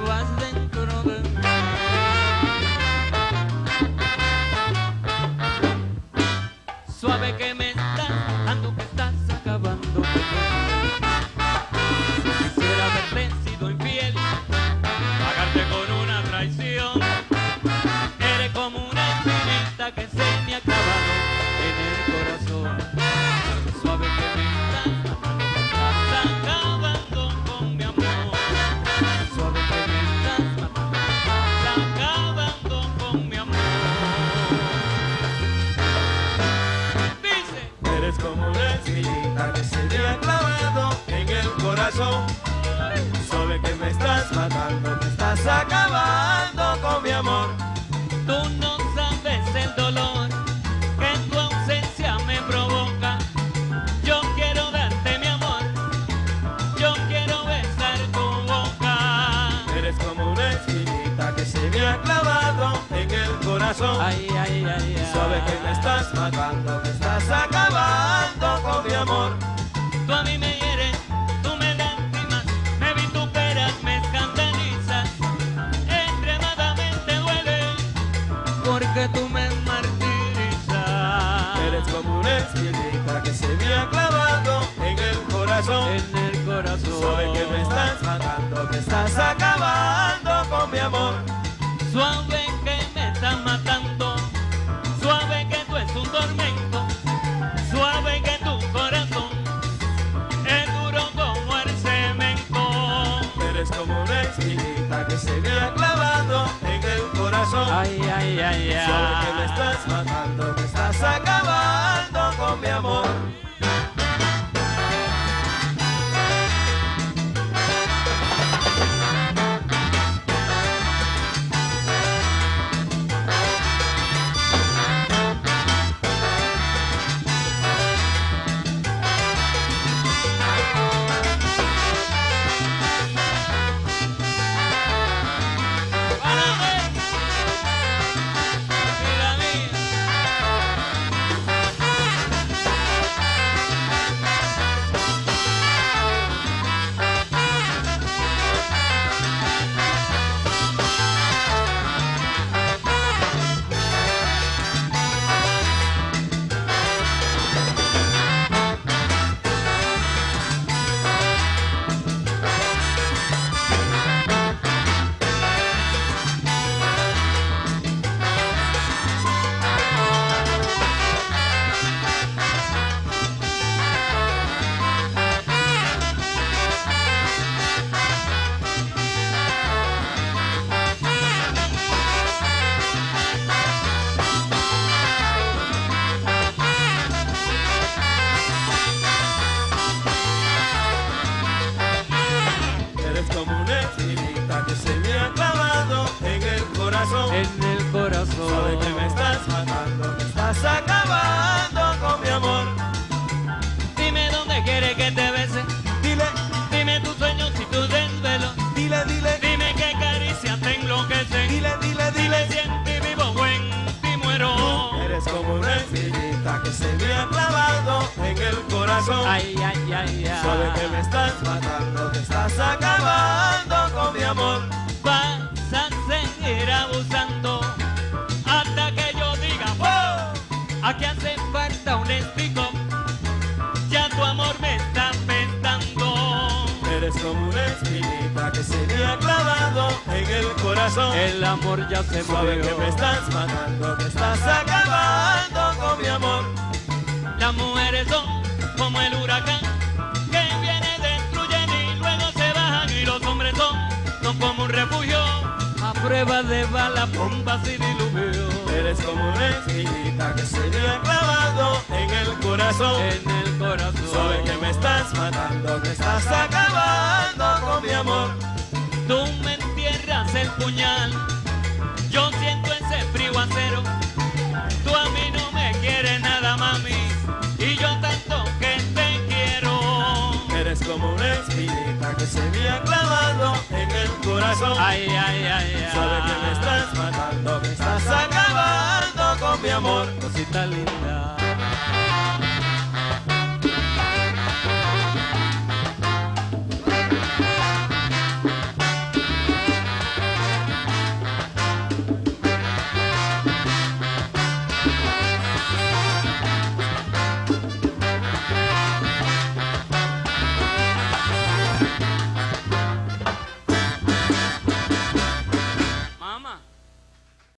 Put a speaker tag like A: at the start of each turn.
A: was then Kurubu. dolor que tu ausencia me provoca. Yo quiero darte mi amor, yo quiero besar tu boca.
B: Eres como una espinita que se me ha clavado en el corazón.
A: Ay, ay, ay, ay. Sabes que me
B: estás matando, me estás acabando con mi amor.
A: Tú a mí me
B: en
A: el corazón. Suave que me estás
B: matando, me estás acabando con mi amor.
A: Suave que me estás matando, suave que tú es un tormento, suave que tu corazón es duro como el cemento.
B: Eres como una espinita que se me ha clavado en el corazón.
A: Ay, ay, ay, ay. Suave que me estás
B: matando, me estás acabando.
A: corazón. Sabe que me
B: estás matando, me estás acabando con mi amor.
A: Dime dónde quieres que te bese. Dile, dime tus sueños y tus desvelos.
B: Dile, dile,
A: dime que caricias te enloquecen. Dile,
B: dile, dile,
A: si en ti vivo buen ti muero. Eres
B: como una espinita que se me ha clavado en el corazón.
A: Ay, ay, ay, ay. Sabe que me
B: estás matando, me estás acabando con mi amor.
A: Vas a seguir abusando. Aquí hace falta un espico, ya tu amor me está afectando.
B: Eres como una espinita que se me ha clavado en el corazón.
A: El amor ya se Sabe que me murió.
B: estás matando, que estás
A: prueba de balas, bombas y diluvios. Eres
B: como una espinita que se me ha clavado en el corazón.
A: En el corazón. Sabe que me estás
B: matando, que estás acabando con mi amor.
A: Tú me entierras el puñal, yo siento ese frío acero. Tú a mí no me quieres nada, mami, y yo tanto que te quiero.
B: Eres como una espinita que se me ha clavado en el corazón.
A: Ay, ay, ay, Sabe que me estás
B: matando, me estás acabando con mi amor.
A: Cosita linda.